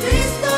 Cristo.